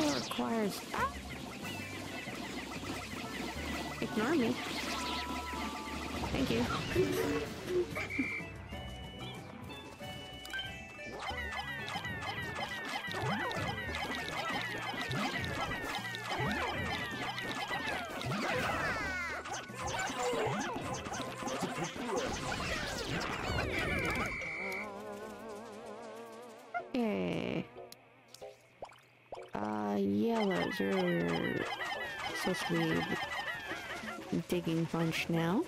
also requires... Ah! Ignore me. Thank you. Uh, yellows are supposed to be digging bunch now.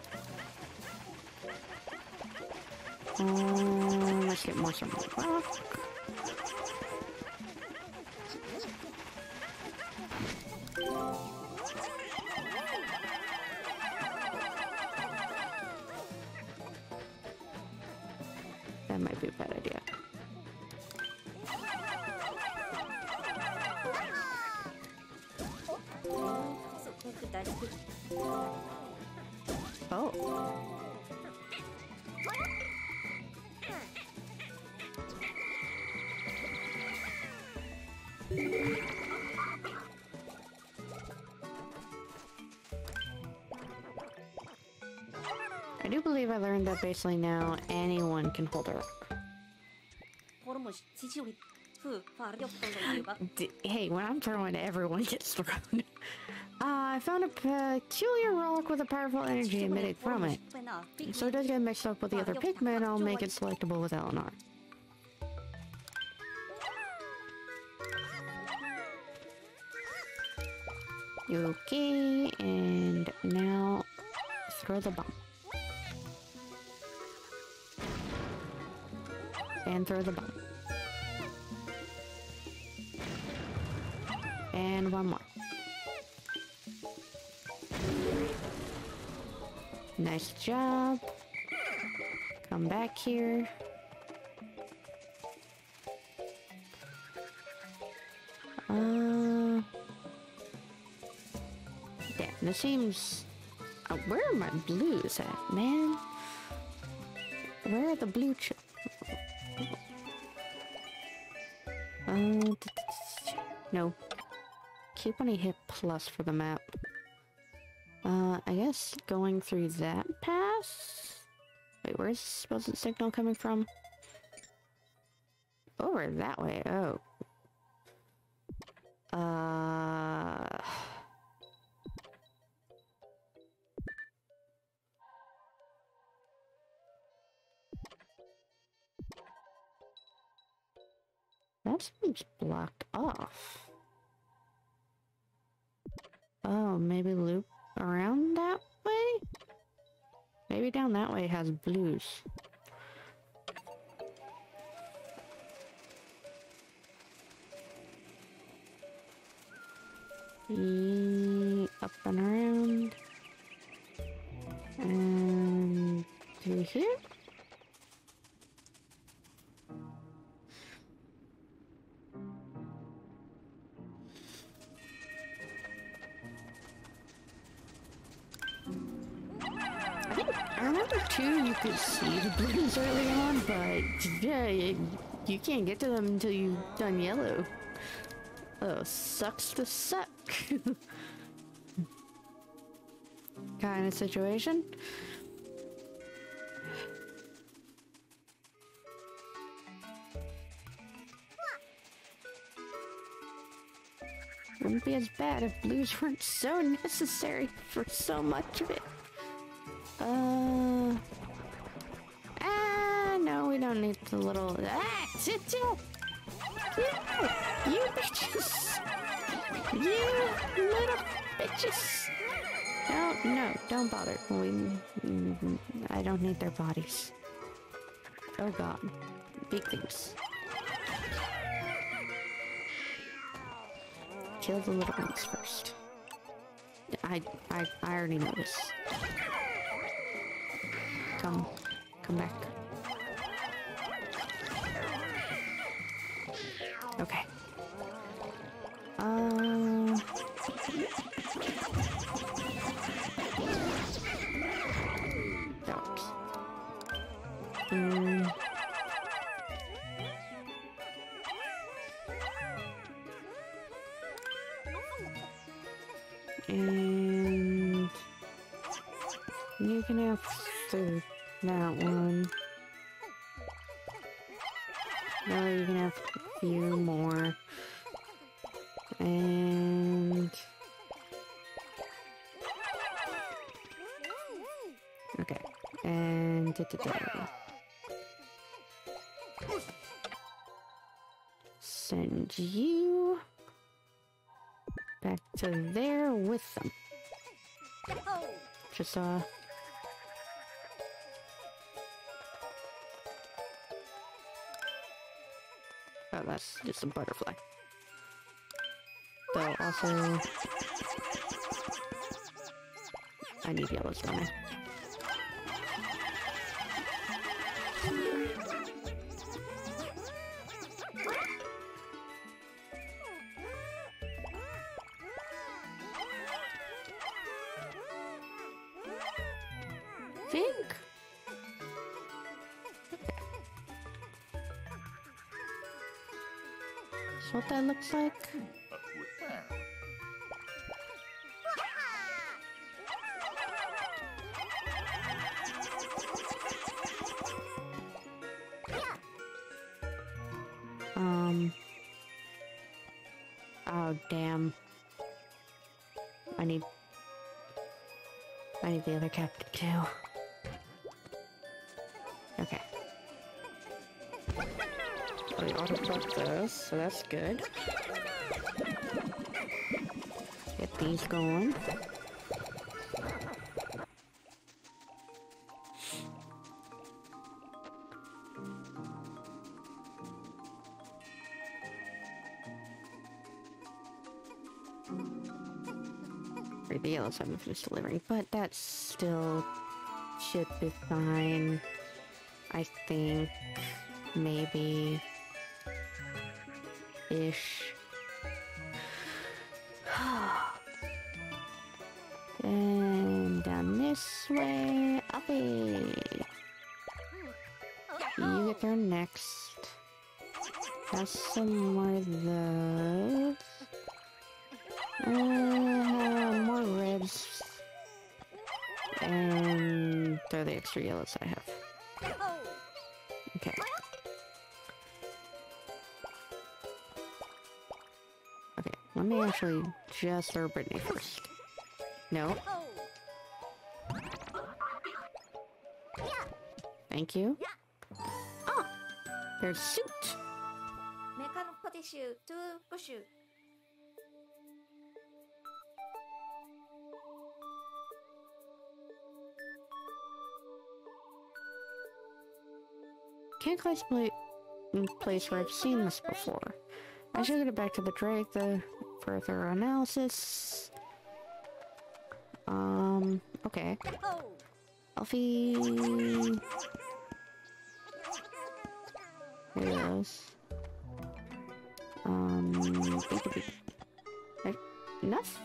Um, let's get more some rock. I do believe I learned that basically now anyone can hold a rock. D hey, when I'm throwing, everyone gets thrown. Uh, I found a peculiar rock with a powerful energy emitted from it. So it does get mixed up with the other Pikmin, I'll make it selectable with Eleanor. Okay, and now throw the bomb. And throw the bomb. And one more. Nice job. Come back here. Uh, this seems... Uh, where are my blues at, man? Where are the blue ch- Uh, no. Keep any hit plus for the map. Uh, I guess going through that pass? Wait, where's the supposed signal coming from? Over that way, oh. Uh... That seems blocked off. Oh, maybe loop around that way? Maybe down that way has blues. Up and around. And through here? You could see the blues early on, but yeah, you, you can't get to them until you've done yellow. Oh, sucks to suck. kind of situation. Wouldn't be as bad if blues weren't so necessary for so much of it. Uh. Ah, no, we don't need the little. Ah, sit still. You, you bitches. You little bitches. No, no, don't bother. We, I don't need their bodies. Oh god. Big things. Kill the little ones first. I, I, I already know this. Come, come back. Okay. And da, da, da. send you back to there with them. Just uh Oh, that's just a butterfly. Though also I need yellows on it. Looks like. Um. Oh, damn. I need. I need the other captain too. Okay. Oh, we auto this, so that's good. Get these going. Yellows haven't finished delivering, but that still should be fine. I think maybe ish. and down this way, uppy. You get there next. Have some more of those. Uh, more reds. And throw the extra yellows I have. Let me actually just throw Brittany first. No. Thank you. Oh! There's suit! Can't place place where I've seen this before. I should get it back to the Drake the further analysis. Um, okay. Elfie. There he goes. Um, enough?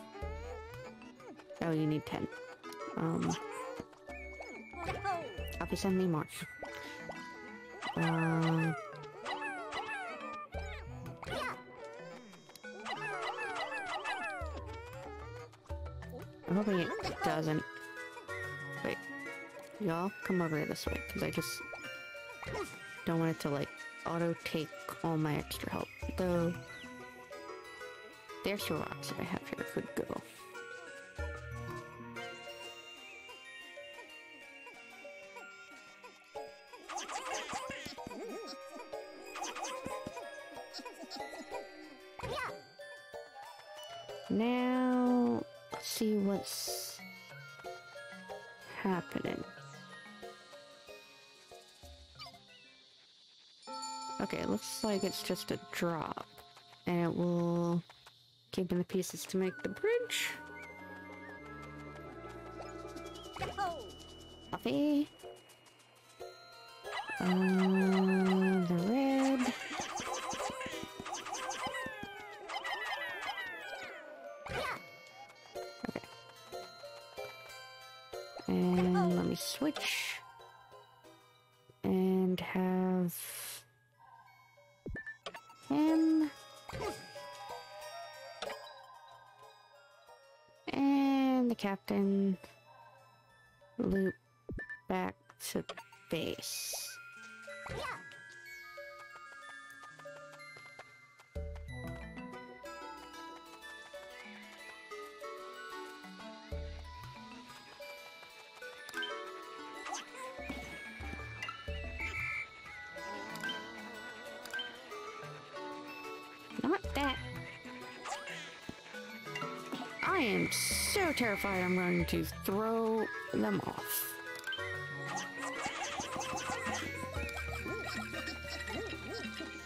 Oh, you need 10. Um, Alfie, send me more. Um, I'm hoping it doesn't. Wait, y'all come over this way, because I just don't want it to, like, auto-take all my extra help. Though, there's two rocks that I have here could go. Happening. Okay, looks like it's just a drop. And it will keep me the pieces to make the bridge. Coffee. Uh, the Captain. Loop back to base. Not terrified I'm going to throw them off.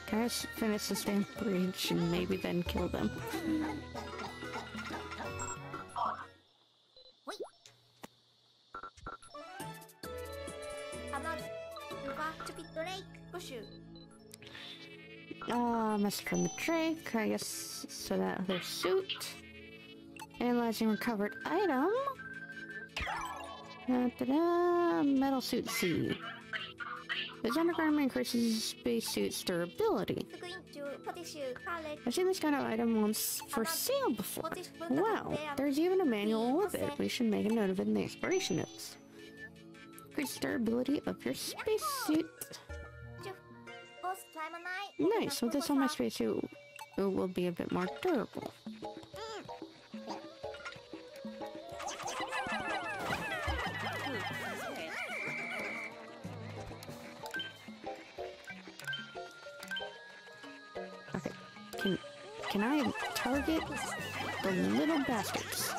Can I finish this damn bridge and maybe then kill them? Drake. Bushu. Uh, message from the Drake, I guess, so that other suit. Analyzing recovered item. Da -da -da, metal suit C. This undergarment increases spacesuit's durability. I've seen this kind of item once for sale before. Wow, there's even a manual with it. We should make a note of it in the exploration notes. Increase durability of your spacesuit. Nice, with this on my spacesuit, it will be a bit more durable. Can I target the little bastards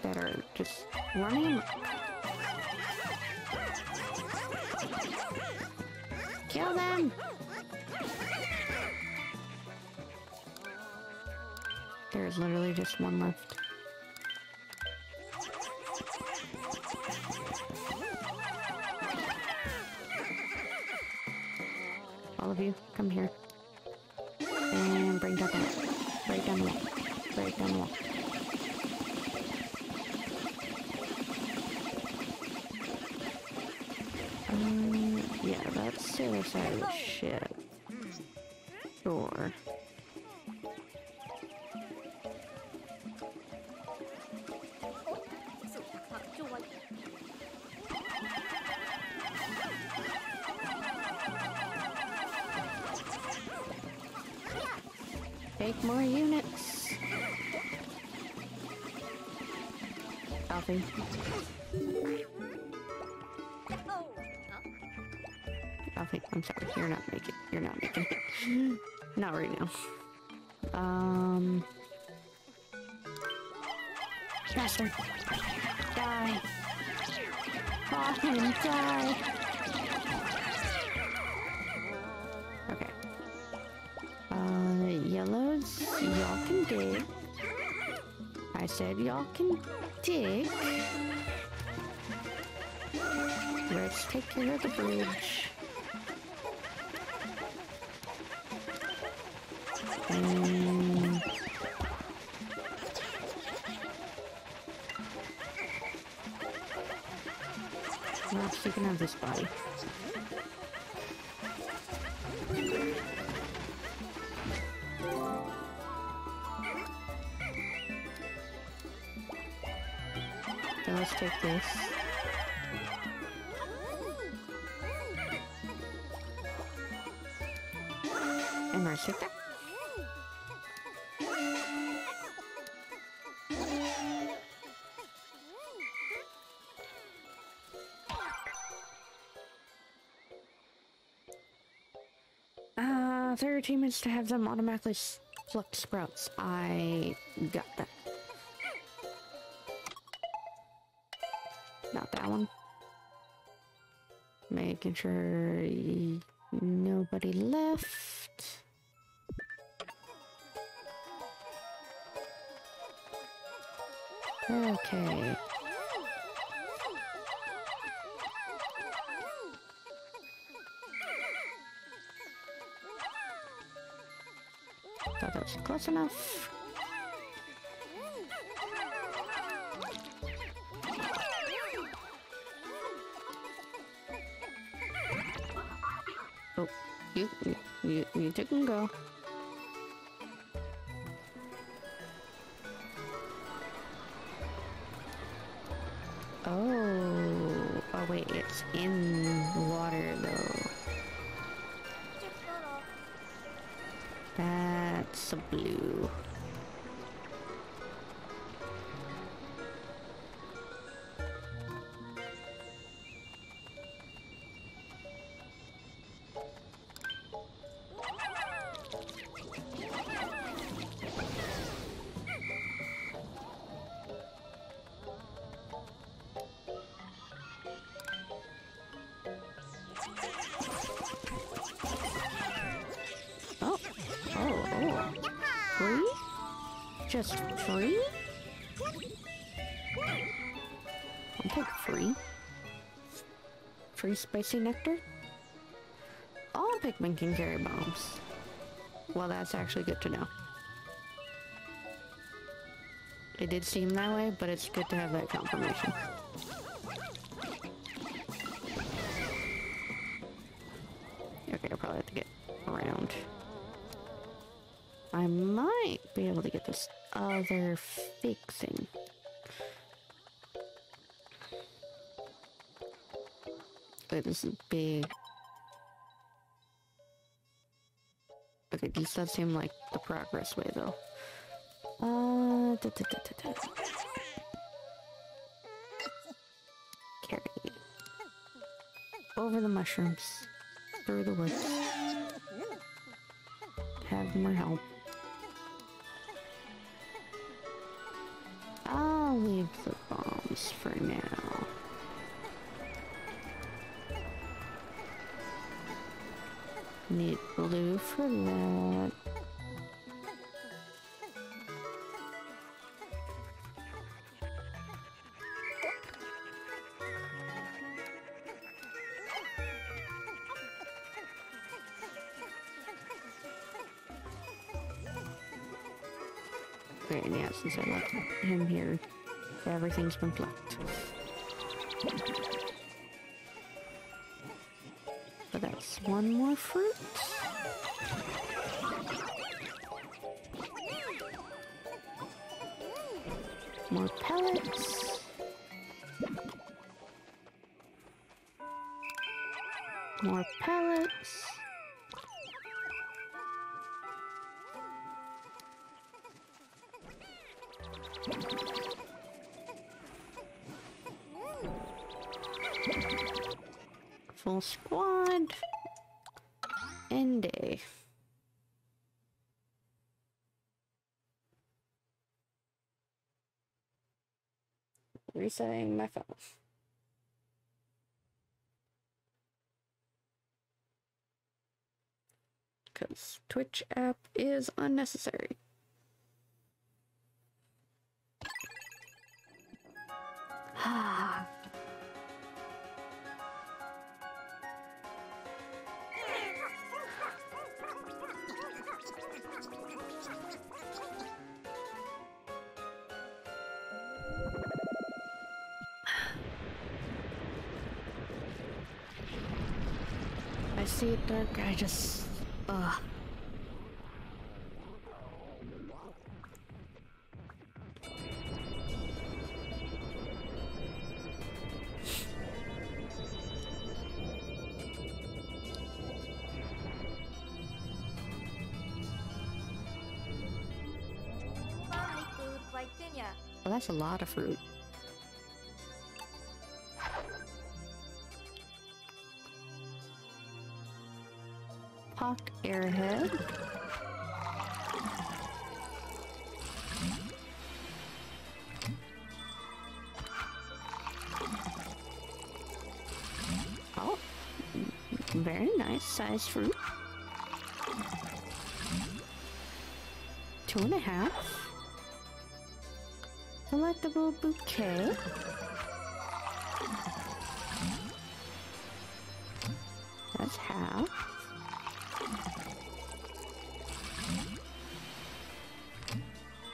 that are just running? Kill them! There's literally just one left. You, come here. Take more units. Alfie. Alfie, I'm sorry. You're not making you're not making it. not right now. Um Bastard. Said y'all. Let's take care of the bridge. And... Well, you can have this body. Take this. And let's take that. Uh, 30 minutes to have them automatically pluck sprouts. I got that. Making sure nobody left. Okay. Thought that was close enough. You, you, you didn't go. Oh, oh wait, it's in water though. That's a blue. Free spicy nectar? All Pikmin can carry bombs. Well, that's actually good to know. It did seem that way, but it's good to have that confirmation. Okay, I'll probably have to get around. I might be able to get this other fixing. Wait, this is big. Okay, these does seem like the progress way though. Uh, da, da, da. Carry. Over the mushrooms. Through the woods. Have more help. I'll leave the bombs for now. Need blue for that. And yeah, since I left him here, everything's been plucked. That's one more fruit. More pellets. More pellets. Full squad. End day. Resetting my phone. Because Twitch app is unnecessary. Ah. See it dark, I just... Ugh. Well, that's a lot of fruit. Size fruit. Two and a half. Collectible bouquet. That's half.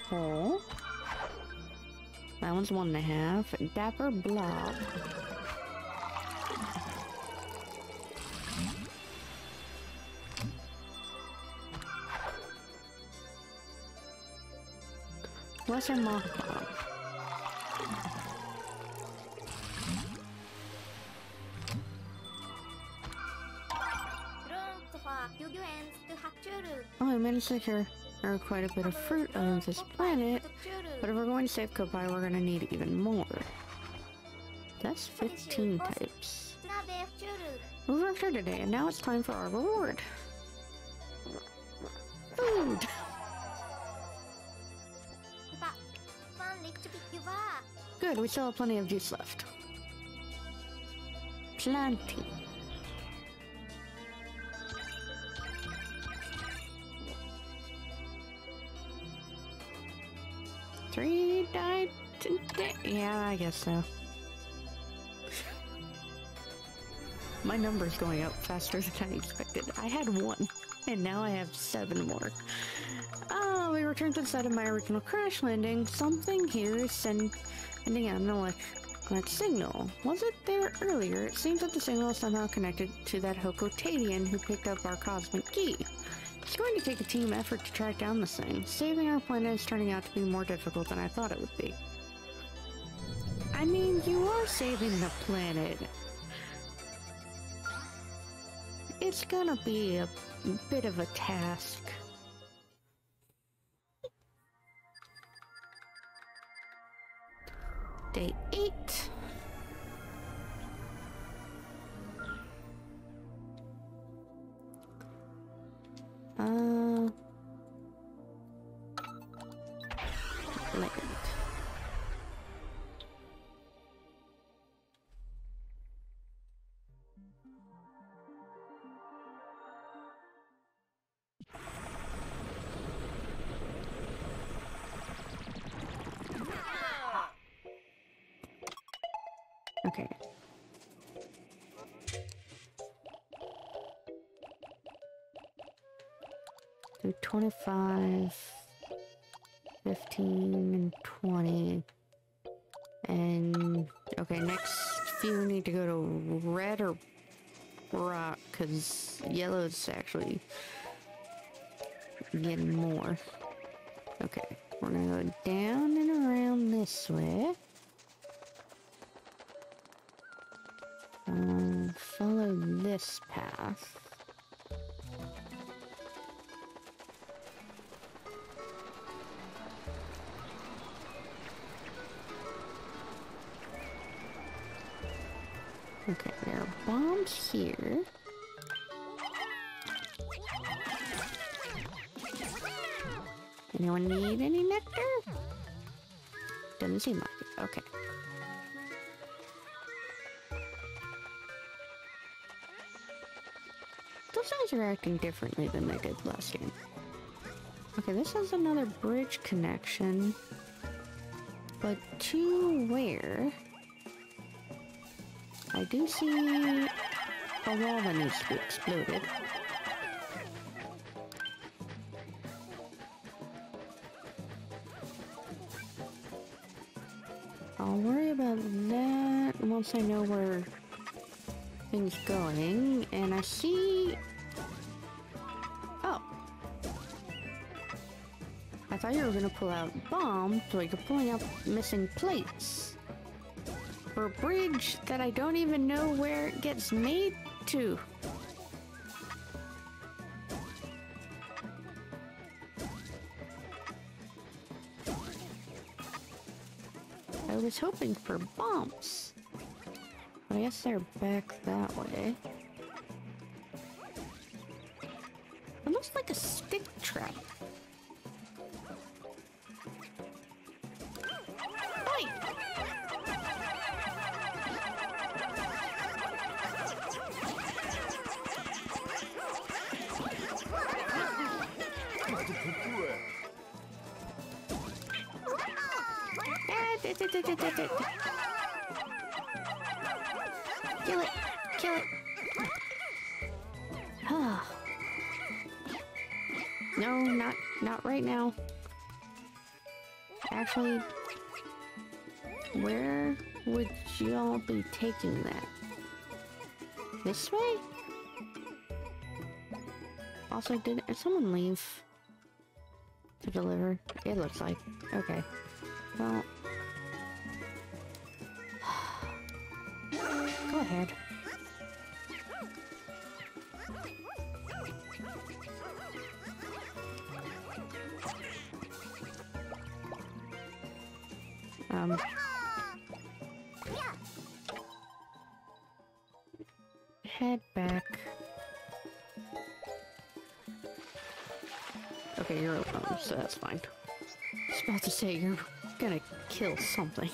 Hole. That one's one and a half. Dapper blob. Oh, I managed to secure quite a bit of fruit on this planet, but if we're going to save Koppai, we're going to need even more. That's 15 types. We've worked hard today, and now it's time for our reward. We still have plenty of juice left. Plenty. Three died today? Yeah, I guess so. My number's going up faster than I expected. I had one, and now I have seven more. We returned to the site of my original crash landing. Something here is sending out an electronic signal. Was it there earlier? It seems that the signal is somehow connected to that Hocotatian who picked up our cosmic key. It's going to take a team effort to track down this thing. Saving our planet is turning out to be more difficult than I thought it would be. I mean, you are saving the planet. It's gonna be a bit of a task. Day 8. 25, 15, and 20. And, okay, next few need to go to red or rock, because yellow's actually getting more. Okay, we're gonna go down and around this way. Um, follow this path. Okay, there are bombs here. Anyone need any nectar? Doesn't seem like it. Okay. Those guys are acting differently than they did last game. Okay, this has another bridge connection. But to where? I do see a wall that needs to be exploded. I'll worry about that once I know where things going. And I see... Oh. I thought you were gonna pull out bombs, so you're pulling out missing plates for a bridge that I don't even know where it gets made to. I was hoping for bumps. I guess they're back that way. Looks like a stick trap. Da- da- da- da- da. Kill it! Kill it! Ah. no, not not right now. Actually, where would y'all be taking that? This way? Also, did someone leave to deliver? It looks like. Okay. Well. Okay, you're alone, so that's fine. I was about to say, you're gonna kill something.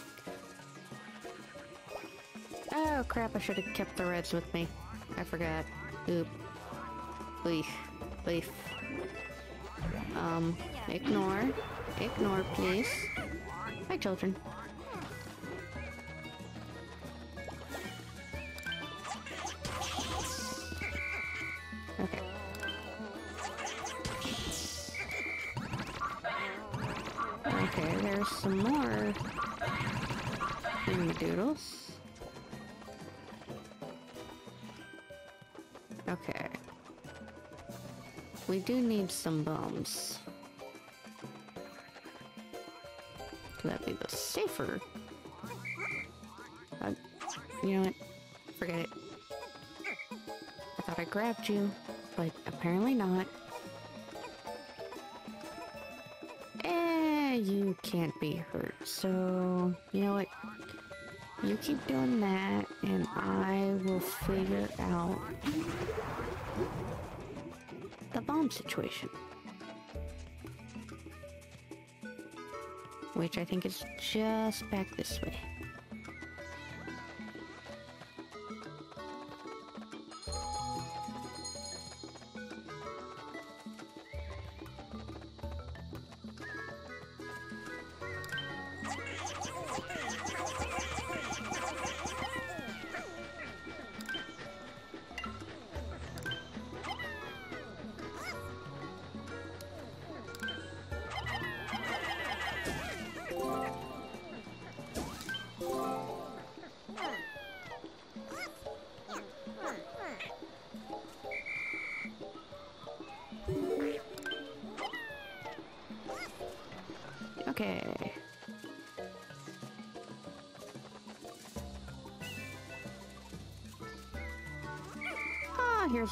Oh crap, I should have kept the reds with me. I forgot. Oop. Leaf. Leaf. Um, ignore. Ignore, please. Hi, children. Need some bombs. That'd be the safer. Uh, you know what? Forget it. I thought I grabbed you, but apparently not. Eh, you can't be hurt. So, you know what? You keep doing that, and I will figure out situation. Which I think is just back this way.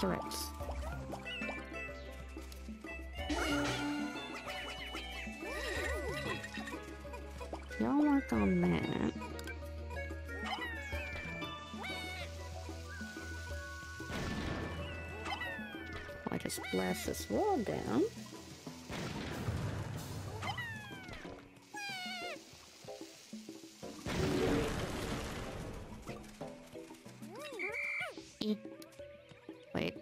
Rex. Y'all work on that. I just blast this wall down. E- Wait.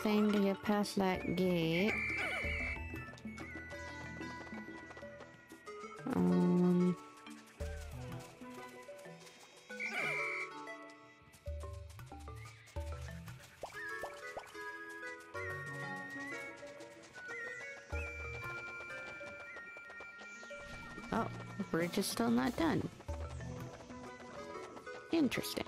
Thing to get past that gate. Um. Oh, the bridge is still not done. Interesting.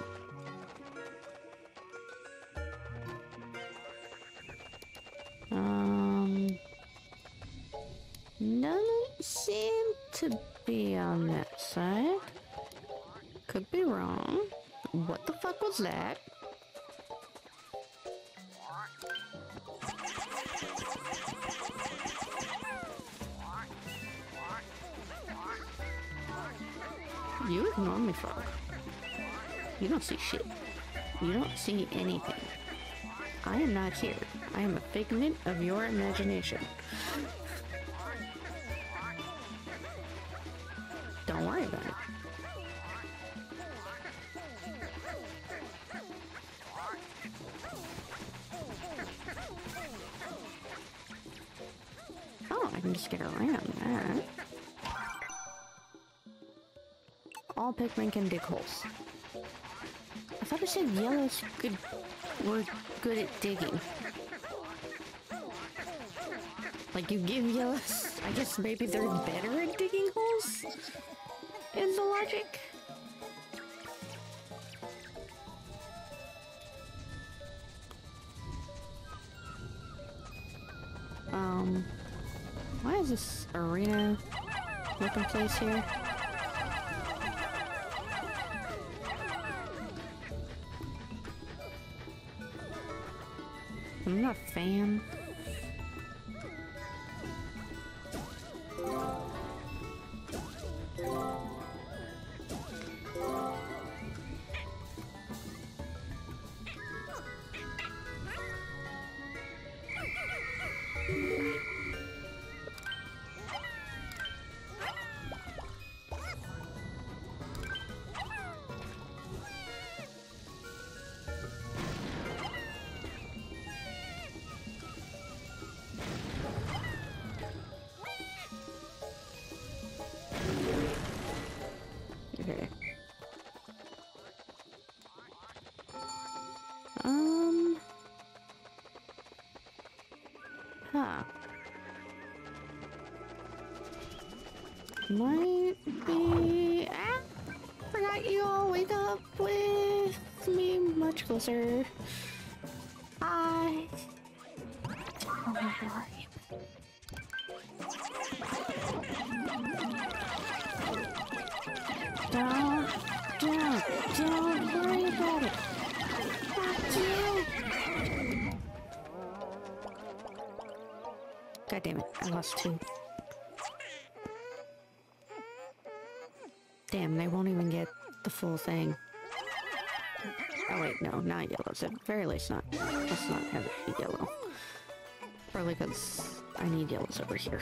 You ignore me, frog. You don't see shit. You don't see anything. I am not here. I am a figment of your imagination. Pikmin can dig holes. I thought it said yellows good were good at digging. Like you give yellows. I guess maybe they're better at digging holes. Is the logic? Um, why is this arena looking place here? Fan. Huh. Might be. Ah, forgot you all wake up with me much closer. Hi. Lost two. Damn, they won't even get the full thing. Oh wait, no, not yellows. At very least not. Let's not have it be yellow. Probably because I need yellows over here.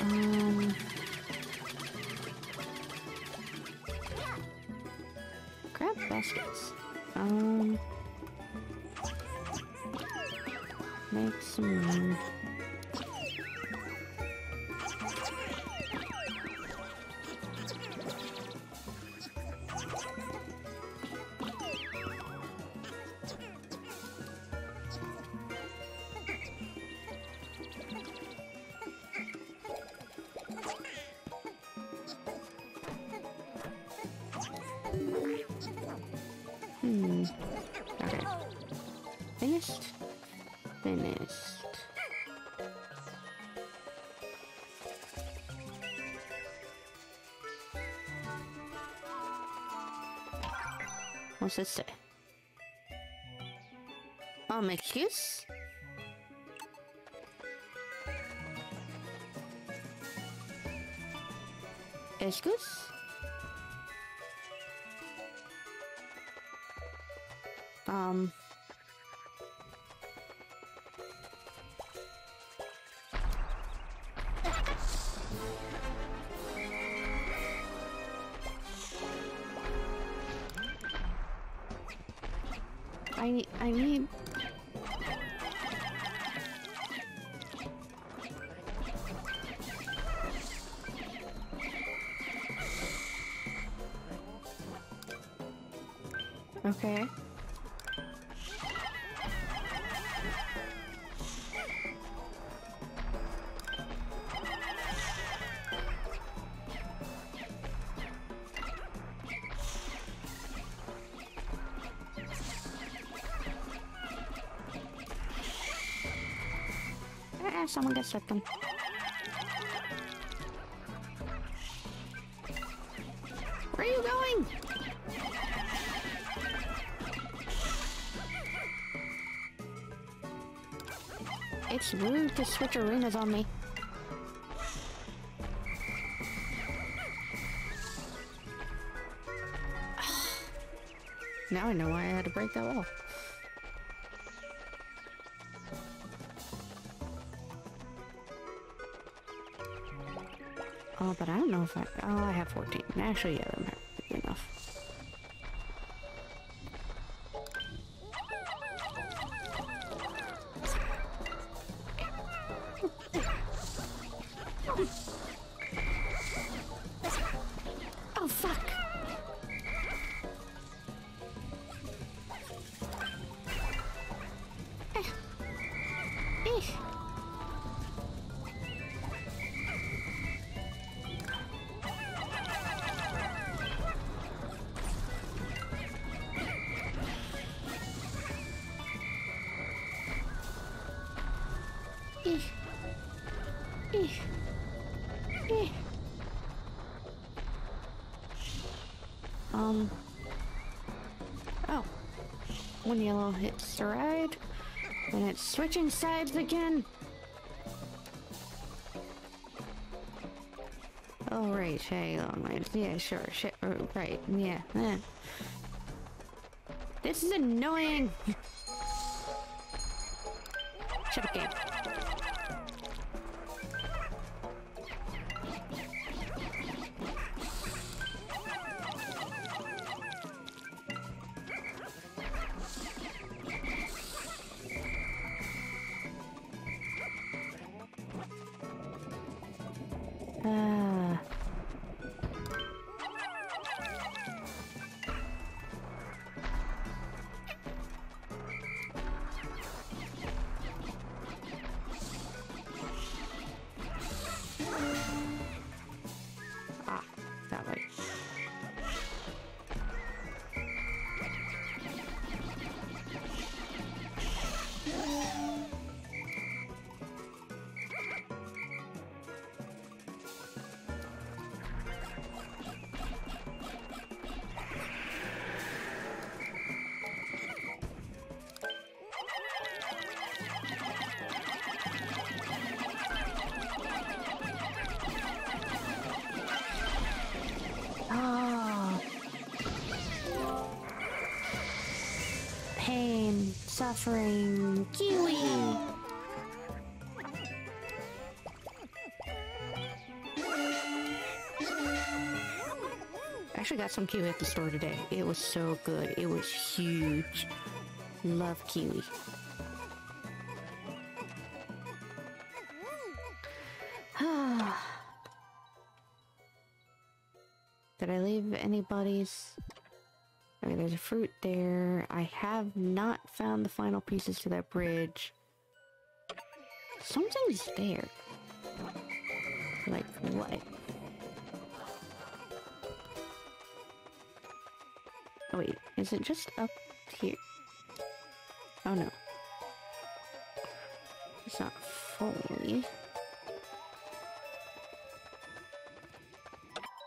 Um. Some What's this say? Um, excuse? Excuse? Um. Okay. Someone gets at them. It's rude to switch arenas on me. now I know why I had to break that wall. Oh, but I don't know if I... Oh, I have 14. Actually, yeah, One yellow hits the ride. Then it's switching sides again. Oh, right. Hey, long lines. Yeah, sure. Shit. Right. Yeah. eh. This is annoying. suffering, kiwi. I actually got some kiwi at the store today. It was so good. It was huge. Love kiwi. Did I leave anybody's? Okay, there's a fruit there. I have not found the final pieces to that bridge. Something's there. Like what? Oh wait, is it just up here? Oh no. It's not fully.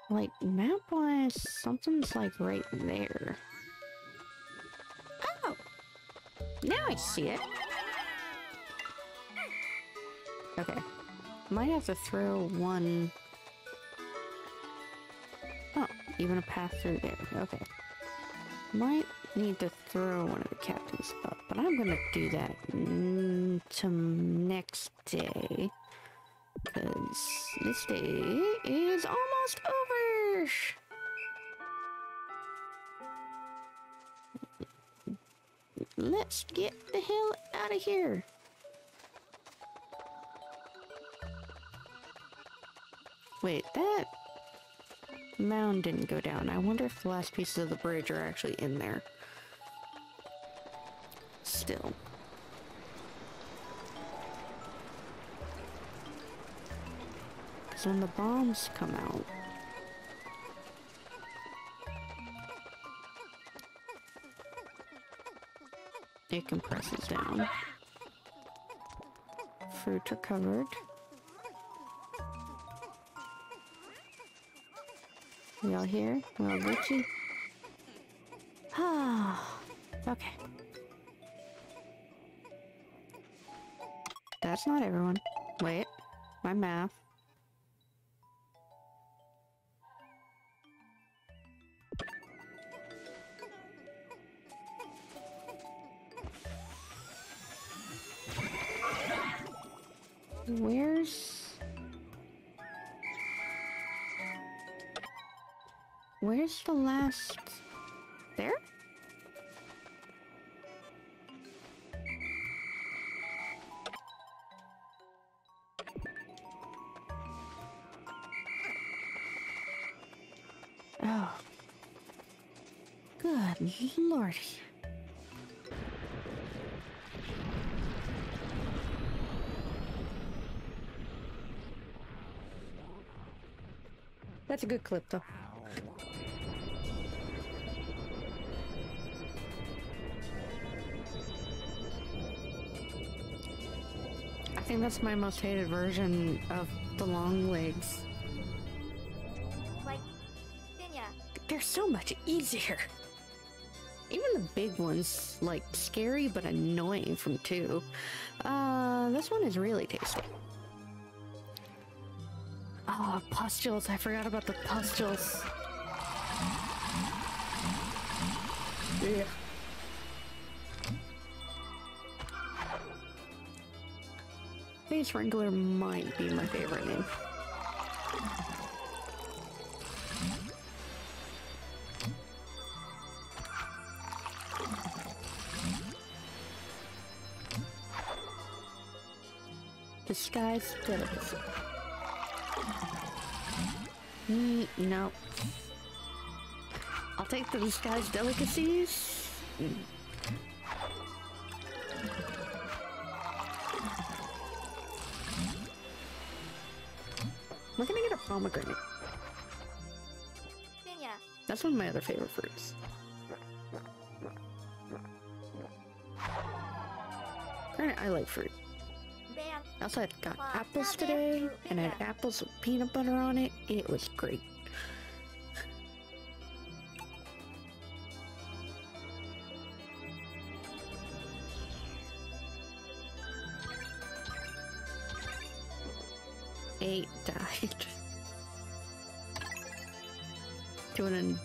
Like, map-wise, something's like right there. Oh! Now I see it. Okay. Might have to throw one... Oh, even a path through there. Okay. Might need to throw one of the captains up, but I'm gonna do that mm, to next day. Because this day is almost over. Let's get the hell out of here. Wait, that mound didn't go down. I wonder if the last pieces of the bridge are actually in there. Still. Because when the bombs come out, it compresses down. Fruit recovered. Y'all here? Well, Gucci. Ah, okay. That's not everyone. Wait, my math. Where's the last... There? Oh. Good lordy. That's a good clip, though. think that's my most hated version of the long legs. Like, Finya. They're so much easier. Even the big one's, like, scary but annoying from two. Uh, this one is really tasty. Oh, pustules. I forgot about the pustules. Yeah. Wrangler might be my favorite name. Disguise delicacy. Mm, no. I'll take the disguised delicacies. Mm. We're gonna get a pomegranate. That's one of my other favorite fruits. Granted, I like fruit. I also had got apples today, and I had apples with peanut butter on it. It was great.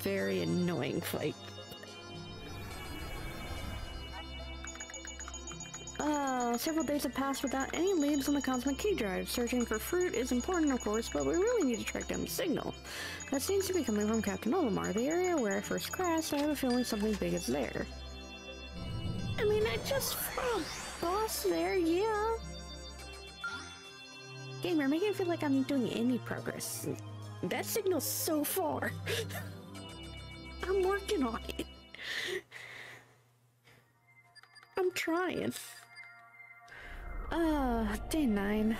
Very annoying fight. Uh, several days have passed without any leads on the Cosmic Key Drive. Searching for fruit is important, of course, but we really need to track down the signal. That seems to be coming from Captain Olimar, the area where I first crashed. I have a feeling something big is there. I mean, I just a boss there, yeah. Gamer, making it feel like I'm doing any progress. That signal's so far. I'm working on it. I'm trying. Uh, day nine.